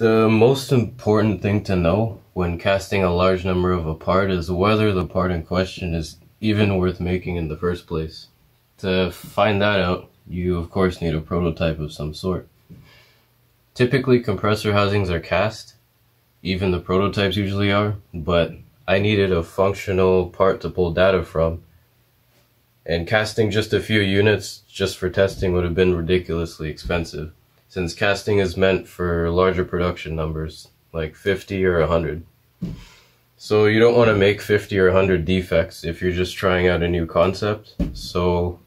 The most important thing to know when casting a large number of a part is whether the part in question is even worth making in the first place. To find that out, you of course need a prototype of some sort. Typically compressor housings are cast, even the prototypes usually are, but I needed a functional part to pull data from, and casting just a few units just for testing would have been ridiculously expensive, since casting is meant for larger production numbers, like 50 or 100. So you don't want to make 50 or 100 defects if you're just trying out a new concept, so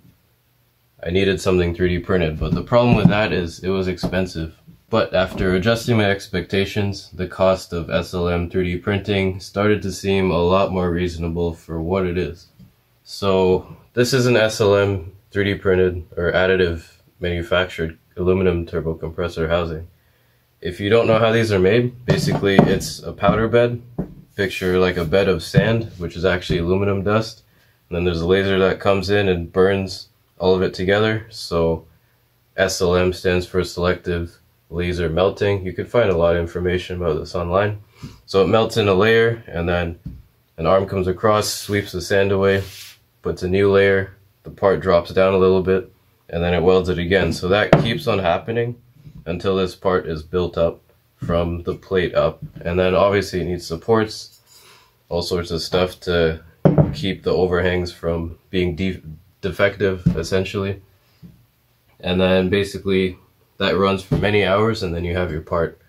I needed something 3D printed, but the problem with that is it was expensive. But after adjusting my expectations, the cost of SLM 3D printing started to seem a lot more reasonable for what it is. So this is an SLM 3D printed or additive manufactured aluminum turbo compressor housing. If you don't know how these are made, basically it's a powder bed. Picture like a bed of sand, which is actually aluminum dust. And then there's a laser that comes in and burns all of it together. So SLM stands for selective laser melting. You can find a lot of information about this online. So it melts in a layer and then an arm comes across, sweeps the sand away, puts a new layer, the part drops down a little bit, and then it welds it again. So that keeps on happening until this part is built up from the plate up. And then obviously it needs supports, all sorts of stuff to keep the overhangs from being de defective essentially. And then basically that runs for many hours and then you have your part.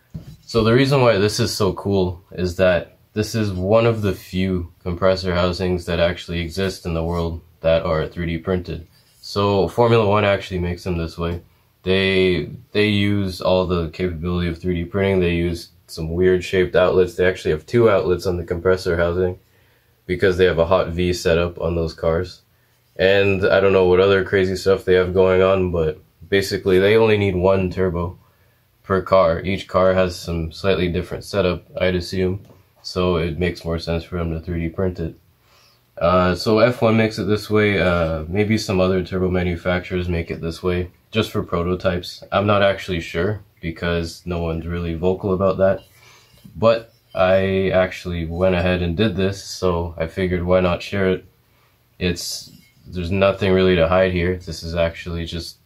So the reason why this is so cool is that this is one of the few compressor housings that actually exist in the world that are 3D printed. So Formula One actually makes them this way. They they use all the capability of 3D printing. They use some weird shaped outlets. They actually have two outlets on the compressor housing because they have a hot V setup on those cars. And I don't know what other crazy stuff they have going on, but basically they only need one turbo per car. Each car has some slightly different setup, I'd assume, so it makes more sense for them to 3D print it. Uh, so F1 makes it this way, uh, maybe some other turbo manufacturers make it this way, just for prototypes. I'm not actually sure, because no one's really vocal about that. But I actually went ahead and did this, so I figured why not share it. It's there's nothing really to hide here. This is actually just,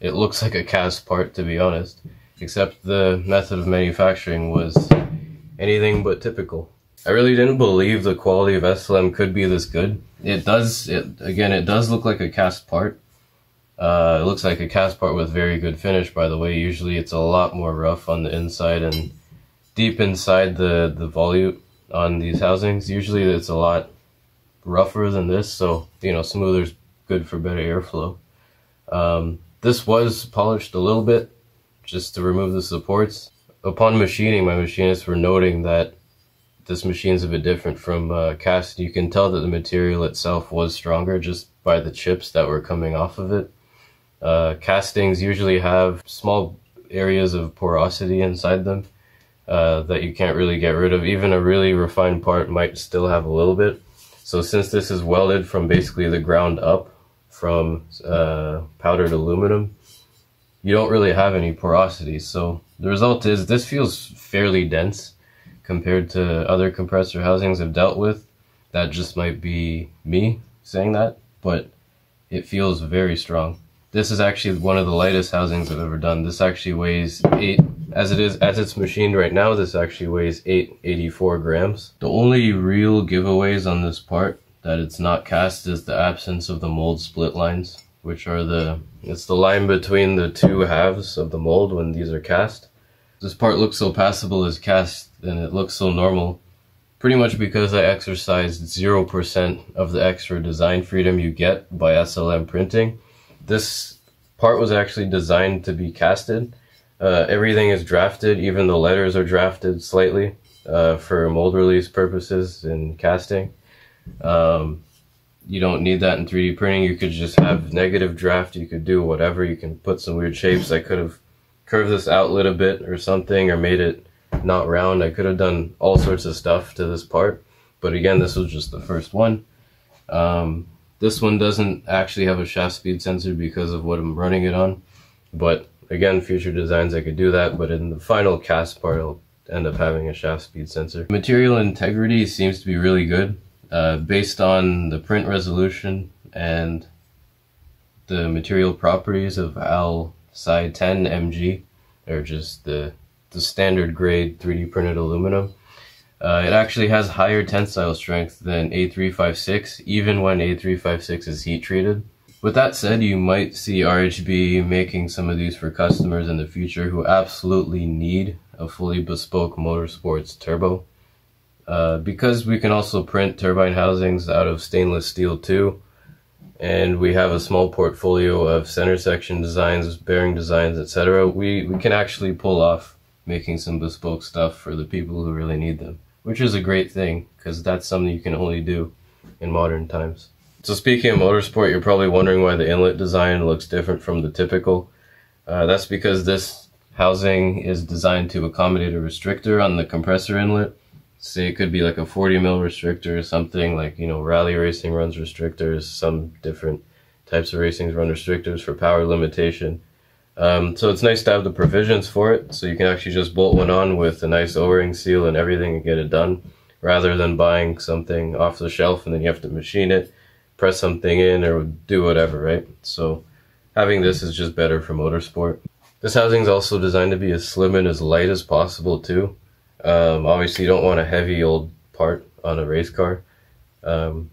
it looks like a cast part to be honest, except the method of manufacturing was anything but typical. I really didn't believe the quality of SLM could be this good. It does, it, again, it does look like a cast part. Uh, it looks like a cast part with very good finish, by the way. Usually it's a lot more rough on the inside and deep inside the, the volute on these housings. Usually it's a lot rougher than this, so you know smoother's good for better airflow. Um, this was polished a little bit just to remove the supports. Upon machining, my machinists were noting that this machine's a bit different from uh, cast. You can tell that the material itself was stronger just by the chips that were coming off of it. Uh, castings usually have small areas of porosity inside them uh, that you can't really get rid of. Even a really refined part might still have a little bit. So since this is welded from basically the ground up from uh, powdered aluminum, you don't really have any porosity. So the result is this feels fairly dense compared to other compressor housings I've dealt with. That just might be me saying that, but it feels very strong. This is actually one of the lightest housings I've ever done. This actually weighs eight, as it is, as it's machined right now, this actually weighs 884 grams. The only real giveaways on this part that it's not cast is the absence of the mold split lines, which are the, it's the line between the two halves of the mold when these are cast. This part looks so passable as cast and it looks so normal pretty much because I exercised 0% of the extra design freedom you get by SLM printing. This part was actually designed to be casted. Uh, everything is drafted, even the letters are drafted slightly uh, for mold release purposes in casting. Um, you don't need that in 3D printing. You could just have negative draft. You could do whatever. You can put some weird shapes. I could have curved this outlet a little bit or something or made it not round. I could have done all sorts of stuff to this part. But again, this was just the first one. Um, this one doesn't actually have a shaft speed sensor because of what I'm running it on. But Again, future designs I could do that, but in the final cast part, I'll end up having a shaft speed sensor. Material integrity seems to be really good. Uh, based on the print resolution and the material properties of AL Si 10 MG, or just the, the standard grade 3D printed aluminum, uh, it actually has higher tensile strength than A356, even when A356 is heat treated. With that said, you might see RHB making some of these for customers in the future who absolutely need a fully bespoke motorsports turbo. Uh, because we can also print turbine housings out of stainless steel too, and we have a small portfolio of center section designs, bearing designs, etc., we, we can actually pull off making some bespoke stuff for the people who really need them, which is a great thing because that's something you can only do in modern times. So speaking of motorsport, you're probably wondering why the inlet design looks different from the typical. Uh, that's because this housing is designed to accommodate a restrictor on the compressor inlet say it could be like a 40 mil restrictor or something like you know rally racing runs restrictors some different types of racings run restrictors for power limitation. Um, so it's nice to have the provisions for it so you can actually just bolt one on with a nice o-ring seal and everything and get it done rather than buying something off the shelf and then you have to machine it press something in or do whatever right? So having this is just better for motorsport. This housing is also designed to be as slim and as light as possible too um, obviously, you don't want a heavy old part on a race car. Um,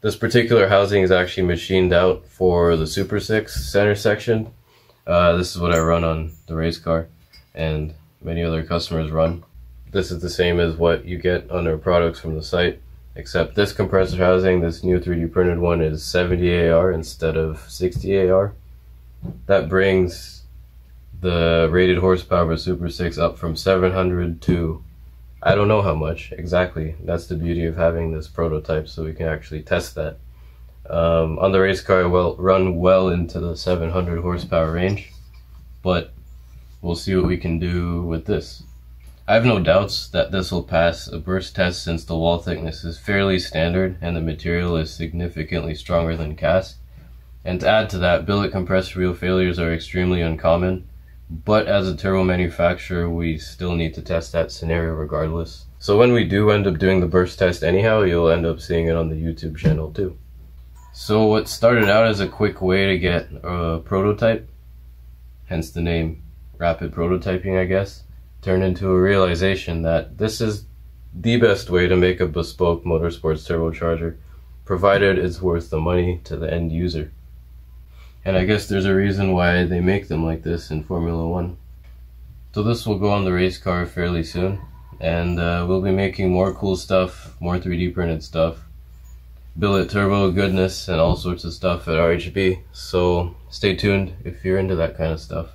this particular housing is actually machined out for the Super 6 center section. Uh, this is what I run on the race car, and many other customers run. This is the same as what you get on our products from the site, except this compressor housing, this new 3D printed one, is 70 AR instead of 60 AR. That brings the rated horsepower of Super 6 up from 700 to I don't know how much exactly. That's the beauty of having this prototype, so we can actually test that. Um, on the race car, will run well into the 700 horsepower range, but we'll see what we can do with this. I have no doubts that this will pass a burst test since the wall thickness is fairly standard and the material is significantly stronger than cast. And to add to that, billet compressor wheel failures are extremely uncommon, but as a turbo manufacturer, we still need to test that scenario regardless. So when we do end up doing the burst test anyhow, you'll end up seeing it on the YouTube channel too. So what started out as a quick way to get a prototype, hence the name rapid prototyping I guess, turned into a realization that this is the best way to make a bespoke motorsports turbocharger, provided it's worth the money to the end user. And I guess there's a reason why they make them like this in Formula One. So this will go on the race car fairly soon. And uh, we'll be making more cool stuff, more 3D printed stuff. Billet turbo goodness and all sorts of stuff at RHB. So stay tuned if you're into that kind of stuff.